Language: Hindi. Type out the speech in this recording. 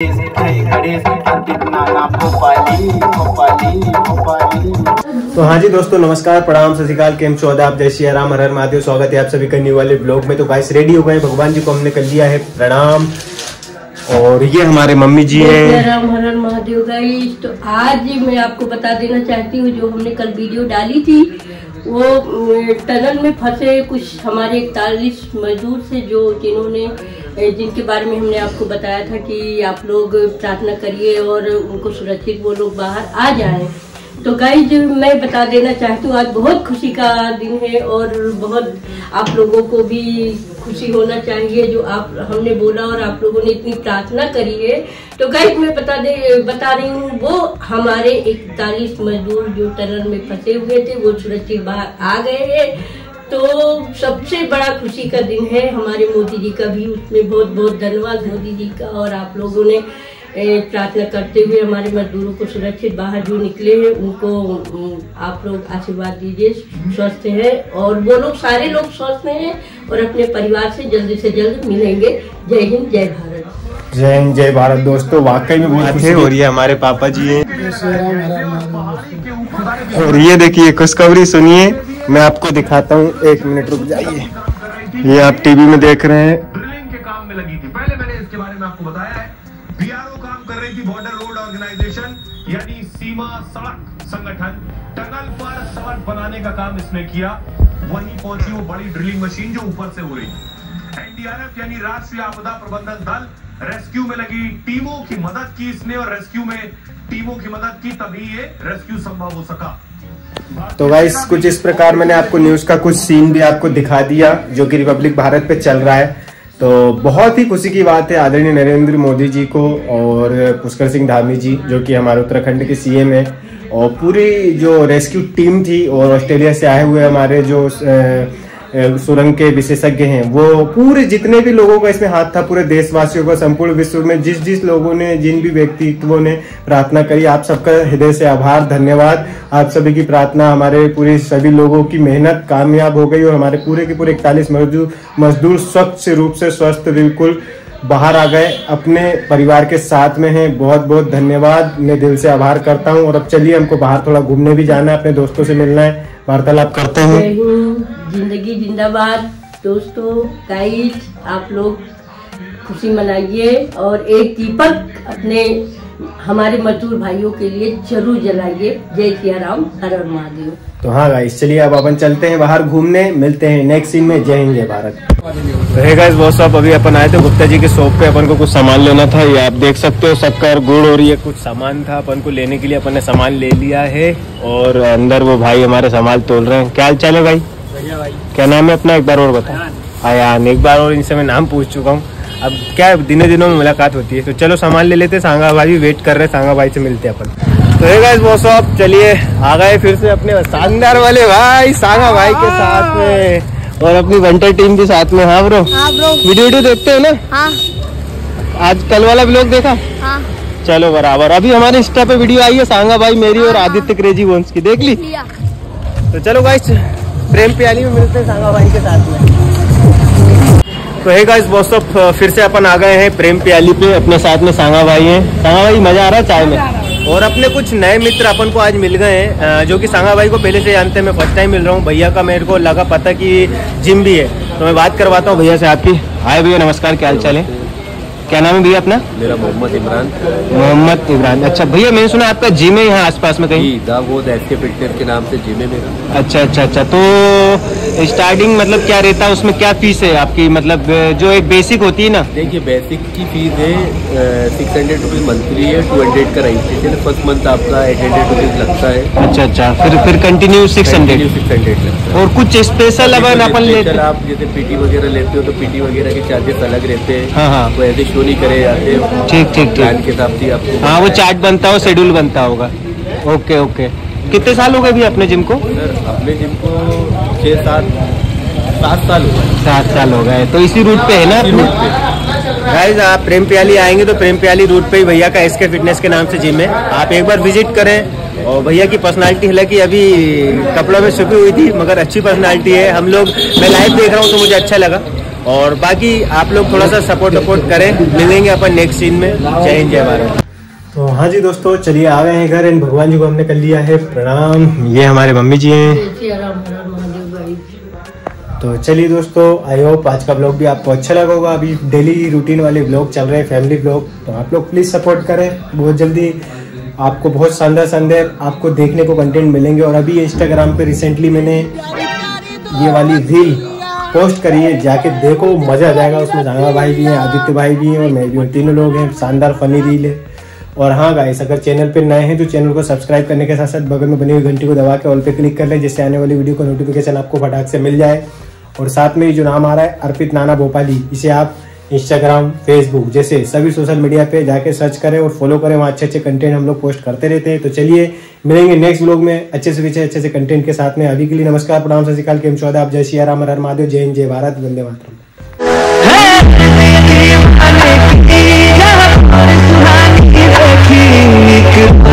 तो हाँ जी दोस्तों नमस्कार। प्रणाम सत श्रीकाल। केम छो? आप जय श्री राम हर हर महादेव। स्वागत है आप सभी करने वाले ब्लॉग में। तो गाइस रेडी हो गए? भगवान जी को हमने कर लिया है प्रणाम। और ये हमारे मम्मी जी जय राम हर हर महादेव गाइस तो आज मैं आपको बता देना चाहती हूँ जो हमने कल वीडियो डाली थी वो टनल में फंसे कुछ हमारे इकतालीस मजदूर से जो जिन्होंने जिनके बारे में हमने आपको बताया था कि आप लोग प्रार्थना करिए और उनको सुरक्षित वो लोग बाहर आ जाएँ। तो गाइज़ मैं बता देना चाहती हूँ, आज बहुत खुशी का दिन है और बहुत आप लोगों को भी खुशी होना चाहिए जो आप, हमने बोला और आप लोगों ने इतनी प्रार्थना करी है। तो गाइज़ मैं बता दे, बता रही हूँ, वो हमारे इकतालीस मजदूर जो टनल में फंसे हुए थे, वो सुरक्षित बाहर आ गए हैं। तो सबसे बड़ा खुशी का दिन है हमारे मोदी जी का भी। उसमें बहुत बहुत धन्यवाद मोदी जी का और आप लोगों ने प्रार्थना करते हुए हमारे मजदूरों को सुरक्षित बाहर जो निकले हैं उनको आप लोग आशीर्वाद दीजिए स्वस्थ है और वो लोग सारे लोग स्वस्थ हैं और अपने परिवार से जल्दी से जल्द मिलेंगे। जय हिंद जय भारत। जय हिंद जय भारत। दोस्तों वाकई में बहुत हो रही है हमारे पापा जी। हैं और ये देखिए खुशखबरी सुनिए। मैं आपको दिखाता हूँ, एक मिनट रुक जाइए। ये आप टीवी में देख रहे हैं। के काम में लगी थी। पहले मैंने इसके बारे में आपको बताया है। बीआरओ काम कर रही थी बॉर्डर रोड ऑर्गेनाइजेशन यानी सीमा सड़क संगठन। टनल पर सड़क बनाने का काम इसने किया। वहीं पहुँची वो बड़ी ड्रिलिंग मशीन जो ऊपर से हो रही एनडीआरएफ यानी राष्ट्रीय आपदा प्रबंधन दल रेस्क्यू में लगी। टीमों की मदद की इसने और रेस्क्यू में टीमों की मदद की, तभी ये रेस्क्यू संभव हो सका। तो गाइस कुछ इस प्रकार मैंने आपको न्यूज़ का कुछ सीन भी आपको दिखा दिया, जो कि रिपब्लिक भारत पे चल रहा है। तो बहुत ही खुशी की बात है आदरणीय नरेंद्र मोदी जी को और पुष्कर सिंह धामी जी, जो कि हमारे उत्तराखंड के सीएम है। और पूरी जो रेस्क्यू टीम थी और ऑस्ट्रेलिया से आए हुए हमारे जो सुरंग के विशेषज्ञ हैं। वो पूरे जितने भी लोगों का इसमें हाथ था, पूरे देशवासियों का, संपूर्ण विश्व में जिस जिस लोगों ने, जिन भी व्यक्तित्वों ने प्रार्थना करी, आप सबका हृदय से आभार, धन्यवाद। आप सभी की प्रार्थना हमारे पूरे सभी लोगों की मेहनत कामयाब हो गई और हमारे पूरे के पूरे इकतालीस मजदूर मजदूर स्वच्छ रूप से, स्वस्थ, बिल्कुल बाहर आ गए। अपने परिवार के साथ में हैं। बहुत बहुत धन्यवाद। मैं दिल से आभार करता हूँ। और अब चलिए हमको बाहर थोड़ा घूमने भी जाना है। अपने दोस्तों से मिलना है। वार्तालाप करते हैं। ज़िंदगी जिंदाबाद। दोस्तों गाइस आप लोग खुशी मनाइए। और एक दीपक अपने हमारे मजदूर भाइयों के लिए ज़रूर जलाइए। जय सिया राम। हर हर महादेव। तो हाँ गाइस चलिए अब अपन चलते हैं बाहर घूमने। मिलते हैं नेक्स्ट सीन में। जय हिंद जय भारत। तो है गाइस बहुत सब अभी अपन आए थे गुप्ता जी के शॉप पे। अपन को कुछ सामान लेना था। ये आप देख सकते हो शक्कर गुड़ और ये कुछ सामान था। अपन को लेने के लिए अपन ने सामान ले लिया है और अंदर वो भाई हमारे सामान तोल रहे हैं। क्या हाल चाल है भाई? क्या नाम है अपना? एक बार और बता आयान एक बार और इनसे मैं नाम पूछ चुका हूँ। अब क्या दिनों दिनों में मुलाकात होती है। तो चलो सामान ले लेते सांगा भाई भी वेट कर रहे हैं। सांगा भाई से मिलते हैं अपन। तो है गाइस वो सब चलिए आ गए फिर से अपने शानदार वाले भाई सांगा भाई के साथ में। और अपनी वंटर टीम भी साथ में हाँ ब्रो हाँ ब्रो वीडियो वीडियो देखते हो ना? हाँ। आज कल वाला ब्लॉग देखा? हाँ। चलो बराबर। अभी हमारे इंस्टा पे वीडियो आई है सांगा भाई मेरी और आदित्य क्रेजी वंश की। देख ली? तो चलो गाइस प्रेम प्याली में मिलते हैं सांगा भाई के साथ में। तो है गाइस सब फिर से अपन आ गए हैं प्रेम प्याली पे। अपने साथ में सांगा भाई हैं। सांगा भाई मज़ा आ रहा है चाय में? और अपने कुछ नए मित्र अपन को आज मिल गए हैं जो कि सांगा भाई को पहले से जानते हैं। मैं फ़र्स्ट टाइम मिल रहा हूँ। भैया का मेरे को लगा पता कि जिम भी है। तो मैं बात करवाता हूँ भैया से आपकी। हाय भैया नमस्कार क्या हाल चाल है? क्या नाम है भैया अपना? मेरा मोहम्मद इमरान। मोहम्मद इमरान। अच्छा भैया मैंने सुना आपका जिम है यहाँ आसपास में कहीं? दावोद एस के फिटनेस के नाम से जिम है मेरा। अच्छा अच्छा अच्छा। तो स्टार्टिंग मतलब क्या रहता है उसमें क्या फ़ीस है आपकी? मतलब जो एक बेसिक होती है ना। देखिए बेसिक की फ़ीस है सिक्स हंड्रेड रुपीज़ मंथली है टू हंड्रेड का रजिस्ट्रेशन है। फ़र्स्ट मंथ आपका एट हंड्रेड रुपीज़ लगता है। अच्छा अच्छा। फिर फिर continue six hundred six hundred लगता है। और कुछ स्पेशल अपन लेते आप जैसे पीटी वगैरह लेते हो तो पीटी वगैरह के चार्जेस अलग रहते हैं। हाँ, हाँ। तो ऐसे शो नहीं करे जाते। ठीक ठीक प्लान ठीक के हिसाब से आपको हाँ वो चार्ट बनता हो शेड्यूल बनता होगा। Okay okay. कितने साल हो गए भी अपने जिम को? सर अपने जिम को छः सात सात साल हो गए। सात साल हो गए तो इसी रूट पे है ना रूट पे। गाइज़ आप प्रेम प्याली आएँगे तो प्रेम प्याली रूट पे ही भैया का एसके फिटनेस के नाम से जिम है। आप एक बार विज़िट करें और भैया की पर्सनालिटी हालाँकि अभी कपड़ों में छुपी हुई थी मगर अच्छी पर्सनालिटी है। हम लोग मैं लाइव देख रहा हूँ तो मुझे अच्छा लगा। और बाकी आप लोग थोड़ा सा सपोर्ट वपोर्ट करें। मिलेंगे अपन नेक्स्ट सीन में। जय हिंद जय भारत। तो हाँ जी दोस्तों चलिए आ गए हैं घर। एंड भगवान जी को हमने कर लिया है प्रणाम। ये हमारे मम्मी जी हैं। तो चलिए दोस्तों आई होप आज का ब्लॉग भी आपको अच्छा लगा होगा। अभी डेली रूटीन वाले ब्लॉग चल रहे हैं फैमिली ब्लॉग। तो आप लोग प्लीज़ सपोर्ट करें। बहुत जल्दी आपको बहुत शानदार शानदार आपको देखने को कंटेंट मिलेंगे। और अभी इंस्टाग्राम पे रिसेंटली मैंने ये वाली रील पोस्ट करी है जाके देखो मज़ा आ जाएगा। उसमें जाना भाई भी हैं आदित्य भाई भी हैं और मैं भी हूँ। तीनों लोग हैं शानदार फनी रील है। और हाँ गाइस अगर चैनल पे नए हैं तो चैनल को सब्सक्राइब करने के साथ साथ बगल में बनी हुई घंटी को दबा के ऑल पे क्लिक कर लें, जिससे आने वाली वीडियो का नोटिफिकेशन आपको फटाक से मिल जाए। और साथ में ये जो नाम आ रहा है, अर्पित नाना भोपाली, इसे आप इंस्टाग्राम फेसबुक जैसे सभी सोशल मीडिया पे जाके सर्च करें और फॉलो करें। वहाँ अच्छे अच्छे कंटेंट हम लोग पोस्ट करते रहते हैं। तो चलिए, मिलेंगे नेक्स्ट ब्लॉग में अच्छे से अच्छे अच्छे से कंटेंट के साथ में। अभी के लिए नमस्कार, प्रणाम, सत श्रीकाल केम चौदह, आप जय श्री राम, हर महादेव, जय जय भारत, वंदे मातरम। good